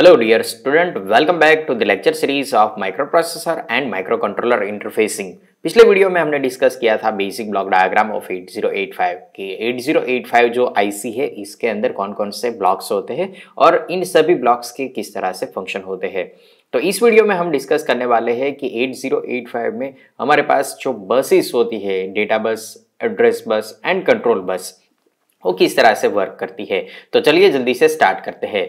Hello dear student, welcome back to the lecture series of microprocessor and microcontroller interfacing. पिछले video में हमने discuss किया था basic block diagram of 8085 कि 8085 जो आईसी है इसके अंदर कौन कौन से ब्लॉक्स होते हैं और इन सभी ब्लॉक्स के किस तरह से फ़ंक्शन होते हैं तो इस वीडियो में हम डिस्कस करने वाले हैं कि 8085 में हमारे पास जो बसेस होती है data bus address bus and control bus वो किस तरह से वर्क करती है? तो चलिए जल्दी से स्टार्ट करते हैं।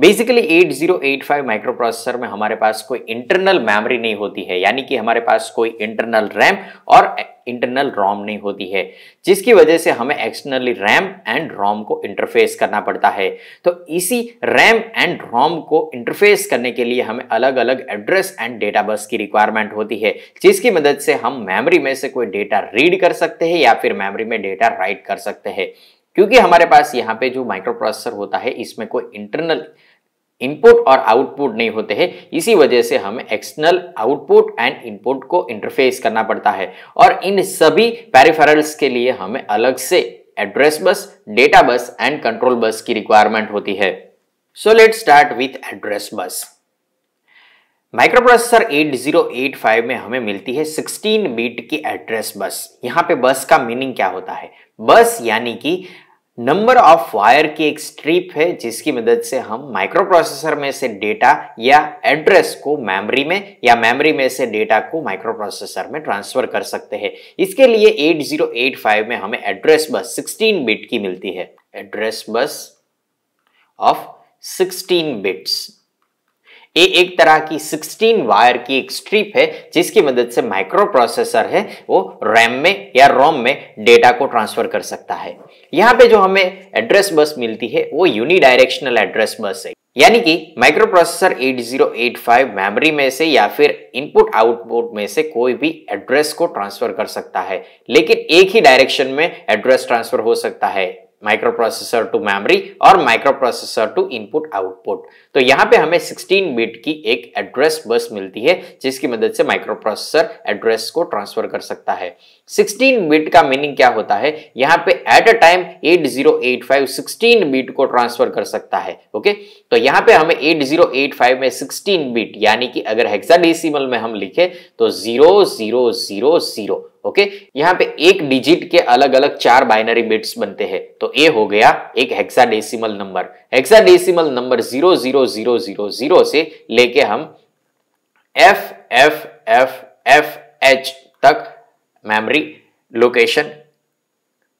बेसिकली 8085 माइक्रो प्रोसेसर में हमारे पास कोई इंटरनल मेमोरी नहीं होती है, यानी कि हमारे पास कोई इंटरनल रैम और इंटरनल रोम नहीं होती है, जिसकी वजह से हमें एक्सटर्नली रैम एंड रोम को इंटरफेस करना पड़ता है। तो इसी रैम एंड रोम को इंटरफेस करने के लिए हमें अलग अलग एड्रेस एंड डेटा बस की रिक्वायरमेंट होती है, जिसकी मदद से हम मेमोरी में से कोई डेटा रीड कर सकते हैं या फिर मेमोरी में डेटा राइट कर सकते हैं। क्योंकि हमारे पास यहाँ पे जो माइक्रो प्रोसेसर होता है, इसमें कोई इंटरनल इनपुट और आउटपुट नहीं होते हैं। इसी वजह से हमें एक्सटर्नल आउटपुट एंड इनपुट को इंटरफेस करना पड़ता है। और इन सभी पेरिफेरल्स के लिए हमें अलग से address bus data bus and control bus की रिक्वायरमेंट होती है। So let start with address bus microprocessor 8085 में हमें मिलती है 16 बीट की एड्रेस बस यहाँ पे बस का मीनिंग क्या होता है? बस यानी कि नंबर ऑफ़ वायर की एक स्ट्रिप है, जिसकी मदद से हम माइक्रो प्रोसेसर में से डेटा या एड्रेस को मेमोरी में या मेमोरी में से डेटा को माइक्रो प्रोसेसर में ट्रांसफ़र कर सकते हैं। इसके लिए 8085 में हमें एड्रेस बस 16 बिट की मिलती है। एड्रेस बस ऑफ़ 16 बिट्स ये एक तरह की 16 वायर की एक स्ट्रिप है, जिसकी मदद से माइक्रो प्रोसेसर है, वो रैम में या रोम में डेटा को ट्रांसफ़र कर सकता है। यहाँ पे जो हमें एड्रेस बस मिलती है, वो यूनिडायरेक्शनल एड्रेस बस है। यानी कि माइक्रो प्रोसेसर 8085 मेमोरी में से या फिर इनपुट आउटपुट में से कोई भी एड्रेस को ट्रांसफ़र कर सकता है, लेकिन एक ही डायरेक्शन में एड्रेस ट्रांसफ़र हो सकता है। माइक्रोप्रोसेसर टू मेमोरी और माइक्रोप्रोसेसर टू इनपुट आउटपुट तो यहाँ पे हमें 16 बिट की एक एड्रेस बस मिलती है, जिसकी मदद से माइक्रोप्रोसेसर एड्रेस को ट्रांसफ़र कर सकता है। 16 बिट का मीनिंग क्या होता है? यहाँ पे एट अ टाइम 8085 16 बिट को ट्रांसफ़र कर सकता है ओके तो यहाँ पे हमें 8085 में 16 बिट यानी कि अगर हेक्साडेसिमल में हम लिखे तो ज़ीरो ओके यहाँ पे एक डिजिट के अलग अलग चार बाइनरी बिट्स बनते हैं। तो ए हो गया एक hexadecimal number hexadecimal number zero zero zero zero zero से लेके हम F F F F H तक मेमोरी लोकेशन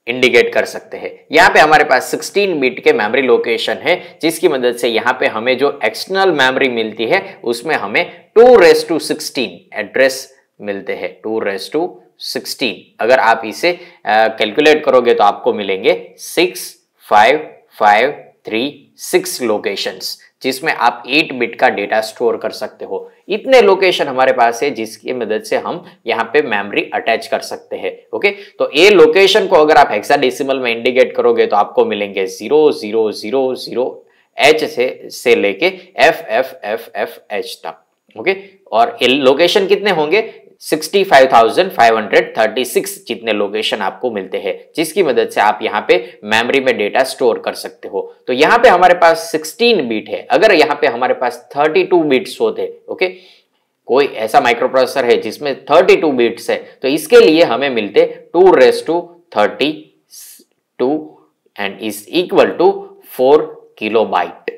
इंडिकेट कर सकते हैं। यहाँ पे हमारे पास 16 बिट के मेमोरी लोकेशन है, जिसकी मदद से यहाँ पे हमें जो एक्सटर्नल मेमोरी मिलती है, उसमें हमें two raise to sixteen address मिलते हैं। टू रेस टू सिक्सटीन अगर आप इसे कैलकुलेट करोगे तो आपको मिलेंगे six five five three six locations जिसमें आप 8 बिट का डेटा स्टोर कर सकते हो। इतने लोकेशन हमारे पास है जिसकी मदद से हम यहाँ पे मेमोरी अटैच कर सकते हैं ओके तो ये लोकेशन को अगर आप हेक्साडेसिमल में इंडिकेट करोगे तो आपको मिलेंगे zero zero zero zero H से से लेके F F F F H तक ओके और लोकेशन कितने होंगे? 65,536 जितने लोकेशन आपको मिलते हैं जिसकी मदद से आप यहाँ पे मेमोरी में डेटा स्टोर कर सकते हो। तो यहाँ पे हमारे पास 16 बीट है। अगर यहाँ पे हमारे पास 32 बिट्स होते ओके कोई ऐसा माइक्रो प्रोसेसर है जिसमें 32 बिट्स है तो इसके लिए हमें मिलते two raise to thirty two and is equal to four kilo byte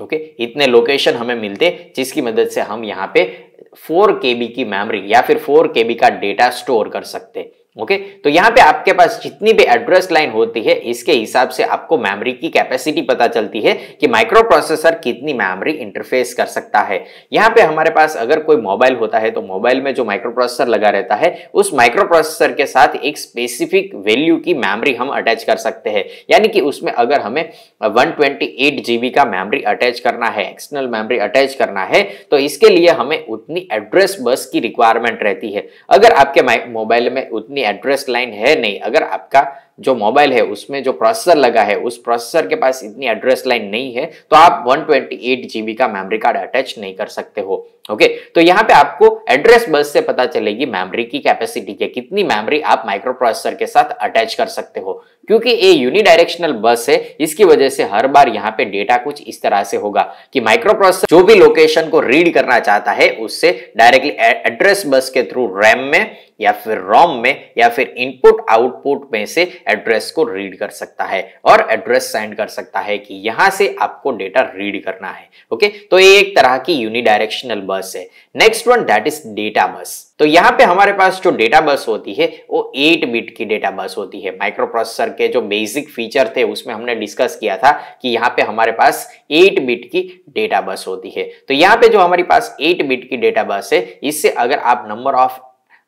okay इतने लोकेशन हमें मिलते जिसकी मदद से हम यहाँ पे फोर के की मेमोरी या फिर फोर के का डेटा स्टोर कर सकते ओके तो यहाँ पे आपके पास जितनी भी एड्रेस लाइन होती है, इसके हिसाब से आपको मेमोरी की कैपेसिटी पता चलती है कि माइक्रो प्रोसेसर कितनी मेमोरी इंटरफेस कर सकता है। यहाँ पे हमारे पास अगर कोई मोबाइल होता है तो मोबाइल में जो माइक्रो प्रोसेसर लगा रहता है, उस माइक्रो प्रोसेसर के साथ एक स्पेसिफिक वैल्यू की मेमोरी हम अटैच कर सकते हैं। यानी कि उसमें अगर हमें वन ट्वेंटी का मेमोरी अटैच करना है एक्सटर्नल मेमोरी अटैच करना है तो इसके लिए हमें उतनी एड्रेस बस की रिक्वायरमेंट रहती है। अगर आपके मोबाइल में उतनी एड्रेस लाइन है नहीं। अगर आपका जो मोबाइल है, उसमें जो प्रोसेसर लगा है, उस प्रोसेसर के पास इतनी एड्रेस लाइन नहीं है तो आप वन ट्वेंटी का मेमोरी कार्ड अटैच नहीं कर सकते हो। ओके तो यहाँ पे आपको एड्रेस बस से पता चलेगी मेमोरी की कैपेसिटी के, कितनी मेमोरी आप माइक्रो प्रोसेसर के साथ अटैच कर सकते हो। क्योंकि ये यूनिडायरेक्शनल बस है, इसकी वजह से हर बार यहाँ पे डेटा कुछ इस तरह से होगा कि माइक्रो प्रोसेसर जो भी लोकेशन को रीड करना चाहता है, उससे डायरेक्टली एड्रेस बस के थ्रू रैम में या फिर रोम में या फिर इनपुट आउटपुट में से एड्रेस को रीड कर सकता है और एड्रेस सेंड कर सकता है कि यहाँ से आपको डेटा रीड करना है ओके तो ये एक तरह की यूनिडायरेक्शनल बस है। Next one that is data bus तो यहाँ पे हमारे पास जो डेटा बस होती है, वो 8 बिट की डेटा बस होती है। माइक्रो प्रोसेसर के जो बेसिक फीचर थे, उसमें हमने डिस्कस किया था कि यहाँ पे हमारे पास 8 बिट की डेटा बस होती है। तो यहाँ पे जो हमारे पास 8 बिट की डेटा बस है, इससे अगर आप नंबर ऑफ़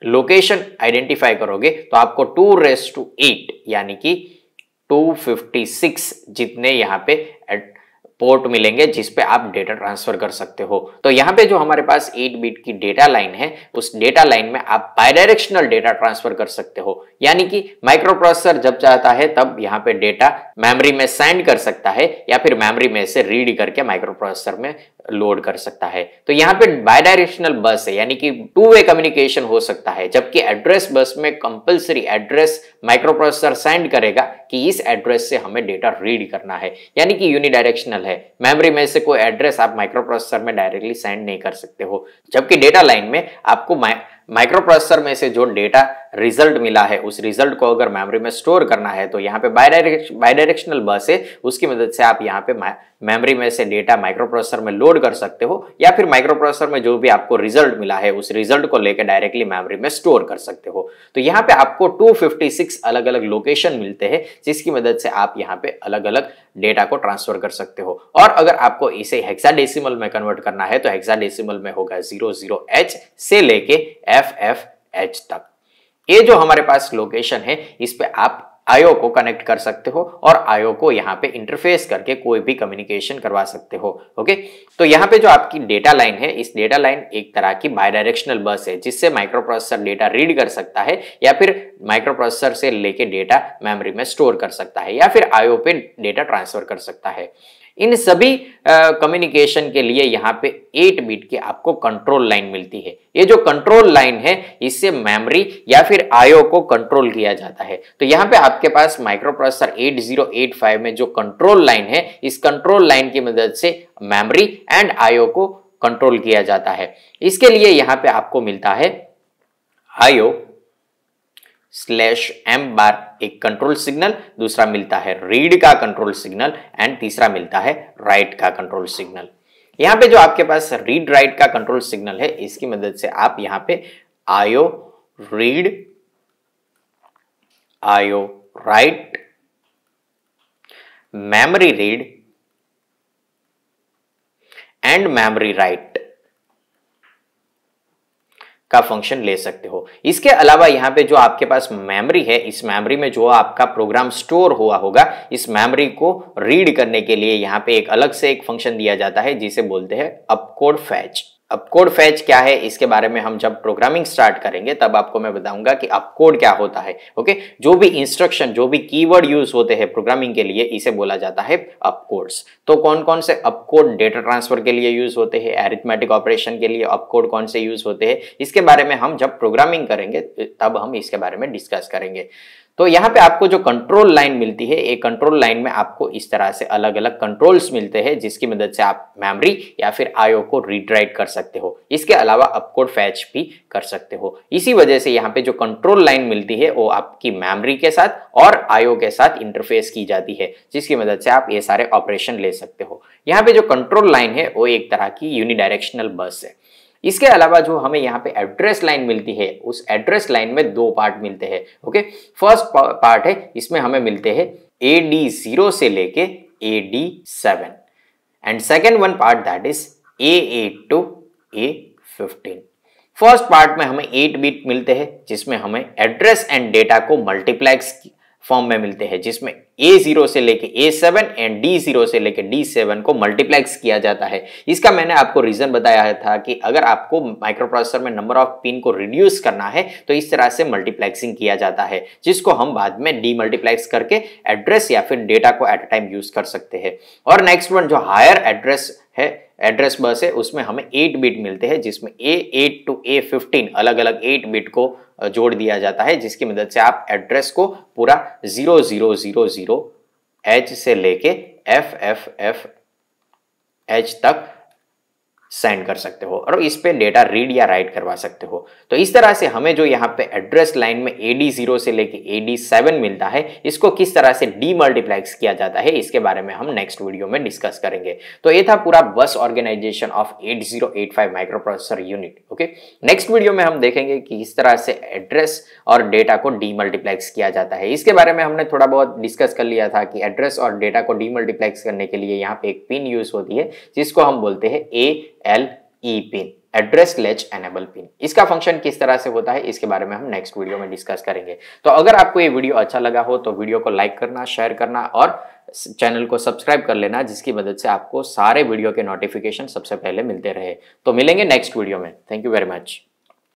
लोकेशन आइडेंटिफाई करोगे तो आपको टू रेस टू एट, यानी कि 256 जितने यहाँ पे पोर्ट मिलेंगे, जिस पे आप डेटा ट्रांसफ़र कर सकते हो। तो यहाँ पे जो हमारे पास 8 बिट की डेटा लाइन है, उस डेटा लाइन में आप बायडायरेक्शनल डेटा ट्रांसफ़र कर सकते हो। यानी कि माइक्रो प्रोसेसर जब चाहता है, तब यहाँ पे डेटा मेमोरी में सेंड कर सकता है, या फिर मेमोरी में से रीड करके माइक्रो प्रोसेसर में लोड कर सकता है। तो यहाँ पे बायडायरेक्शनल बस है, यानी कि टू वे कम्युनिकेशन हो सकता है, जबकि एड्रेस बस में कंपलसरी एड्रेस माइक्रोप्रोसेसर सेंड करेगा कि इस एड्रेस से हमें डेटा रीड करना है। यानी कि यूनिडायरेक्शनल है। मेमोरी में से कोई एड्रेस आप माइक्रोप्रोसेसर में डायरेक्टली सेंड नहीं कर सकते हो। जबकि डेटा लाइन में आपको माइक्रोप्रोसेसर में से जो डेटा रिज़ल्ट मिला है, उस रिज़ल्ट को अगर मेमोरी में स्टोर करना है तो यहाँ पे बाय बायडायरेक्शनल बस है, उसकी मदद से आप यहाँ पे मेमोरी में से डेटा माइक्रो प्रोसेसर में लोड कर सकते हो, या फिर माइक्रो प्रोसेसर में जो भी आपको रिज़ल्ट मिला है, उस रिज़ल्ट को लेकर डायरेक्टली मेमोरी में स्टोर कर सकते हो। तो यहाँ पे आपको 256 अलग अलग लोकेशन मिलते हैं, जिसकी मदद से आप यहाँ पे अलग अलग डेटा को ट्रांसफ़र कर सकते हो। और अगर आपको इसे हेक्साडेसिमल में कन्वर्ट करना है तो हेक्साडेसिमल में होगा ज़ीरो ज़ीरो एच से लेके एफ़ एफ़ एच तक। ये जो हमारे पास लोकेशन है, इस पे आप आयो को कनेक्ट कर सकते हो और आयो को यहाँ पे इंटरफेस करके कोई भी कम्युनिकेशन करवा सकते हो ओके तो यहाँ पे जो आपकी डेटा लाइन है, इस डेटा लाइन एक तरह की बायडायरेक्शनल बस है, जिससे माइक्रो प्रोसेसर डेटा रीड कर सकता है या फिर माइक्रो प्रोसेसर से लेके डेटा मेमोरी में स्टोर कर सकता है या फिर आयो पे डेटा ट्रांसफ़र कर सकता है। इन सभी कम्युनिकेशन के लिए यहाँ पे 8 बिट की आपको कंट्रोल लाइन मिलती है। ये जो कंट्रोल लाइन है, इससे मेमोरी या फिर आयो को कंट्रोल किया जाता है। तो यहाँ पे आपके पास माइक्रो प्रोसेसर 8085 में जो कंट्रोल लाइन है, इस कंट्रोल लाइन की मदद से मेमोरी एंड आयो को कंट्रोल किया जाता है। इसके लिए यहाँ पे आपको मिलता है आयो स्लैश एम बार एक कंट्रोल सिग्नल दूसरा मिलता है रीड का कंट्रोल सिग्नल एंड तीसरा मिलता है राइट का कंट्रोल सिग्नल यहाँ पे जो आपके पास रीड राइट का कंट्रोल सिग्नल है, इसकी मदद से आप यहाँ पे IO read IO write memory read and memory write का फ़ंक्शन ले सकते हो। इसके अलावा यहाँ पे जो आपके पास मेमोरी है, इस मेमोरी में जो आपका प्रोग्राम स्टोर हुआ होगा, इस मेमोरी को रीड करने के लिए यहाँ पे एक अलग से एक फ़ंक्शन दिया जाता है, जिसे बोलते हैं अपकोड फैच अब कोड फैच क्या है, इसके बारे में हम जब प्रोग्रामिंग स्टार्ट करेंगे, तब आपको मैं बताऊँगा कि अब कोड क्या होता है ओके जो भी इंस्ट्रक्शन जो भी कीवर्ड यूज़ होते हैं प्रोग्रामिंग के लिए, इसे बोला जाता है अप कोड्स तो कौन कौन से अप कोड डेटा ट्रांसफ़र के लिए यूज़ होते हैं एरिथमेटिक ऑपरेशन के लिए अप कोड कौन से यूज़ होते हैं, इसके बारे में हम जब प्रोग्रामिंग करेंगे, तब हम इसके बारे में डिस्कस करेंगे. तो यहाँ पे आपको जो कंट्रोल लाइन मिलती है, एक कंट्रोल लाइन में आपको इस तरह से अलग अलग कंट्रोल्स मिलते हैं, जिसकी मदद से आप मेमोरी या फिर आयो को रीड राइट कर सकते हो। इसके अलावा अपकोड फैच भी कर सकते हो। इसी वजह से यहाँ पे जो कंट्रोल लाइन मिलती है, वो आपकी मेमोरी के साथ और आयो के साथ इंटरफेस की जाती है, जिसकी मदद से आप ये सारे ऑपरेशन ले सकते हो। यहाँ पे जो कंट्रोल लाइन है, वो एक तरह की यूनिडायरेक्शनल बस है। इसके अलावा जो हमें यहाँ पे एड्रेस लाइन मिलती है, उस एड्रेस लाइन में दो पार्ट मिलते हैं ओके फ़र्स्ट पार्ट है, इसमें हमें मिलते हैं ए डी ज़ीरो से लेके A D seven and second one part that is A eight to A fifteen first part में हमें एट बिट मिलते हैं, जिसमें हमें एड्रेस एंड डेटा को मल्टीप्लेक्स फॉर्म में मिलते हैं, जिसमें ए ज़ीरो से लेके A seven and D zero से लेके डी सेवन को मल्टीप्लेक्स किया जाता है। इसका मैंने आपको रीजन बताया था कि अगर आपको माइक्रो प्रोसेसर में नंबर ऑफ़ पिन को रिड्यूस करना है तो इस तरह से मल्टीप्लेक्सिंग किया जाता है, जिसको हम बाद में डी मल्टीप्लेक्स करके एड्रेस या फिर डेटा को एट अ टाइम यूज़ कर सकते हैं। और नेक्स्ट वन जो हायर एड्रेस है एड्रेस बस है, उसमें हमें एट बिट मिलते हैं, जिसमें A eight to A fifteen अलग अलग एट बिट को जोड़ दिया जाता है, जिसकी मदद से आप एड्रेस को पूरा zero zero zero zero H से लेके एफ़ एफ़ एफ़ एच तक सेंड कर सकते हो और इस पे डेटा रीड या राइट करवा सकते हो। तो इस तरह से हमें जो यहाँ पे एड्रेस लाइन में ए डी ज़ीरो से लेके ए डी सेवन मिलता है, इसको किस तरह से डी मल्टीप्लेक्स किया जाता है, इसके बारे में हम नेक्स्ट वीडियो में डिस्कस करेंगे। तो ये था पूरा bus organization of eight zero eight five micro processor unit okay next video में हम देखेंगे कि किस तरह से एड्रेस और डेटा को डी मल्टीप्लेक्स किया जाता है। इसके बारे में हमने थोड़ा बहुत डिस्कस कर लिया था कि एड्रेस और डेटा को डी मल्टीप्लेक्स करने के लिए यहाँ पे एक पिन यूज़ होती है, जिसको हम बोलते हैं A L E pin address latch enable pin इसका फ़ंक्शन किस तरह से होता है, इसके बारे में हम नेक्स्ट वीडियो में डिस्कस करेंगे। तो अगर आपको ये वीडियो अच्छा लगा हो तो वीडियो को लाइक करना शेयर करना और चैनल को सब्सक्राइब कर लेना, जिसकी मदद से आपको सारे वीडियो के नोटिफिकेशन सबसे पहले मिलते रहे। तो मिलेंगे नेक्स्ट वीडियो में। Thank you very much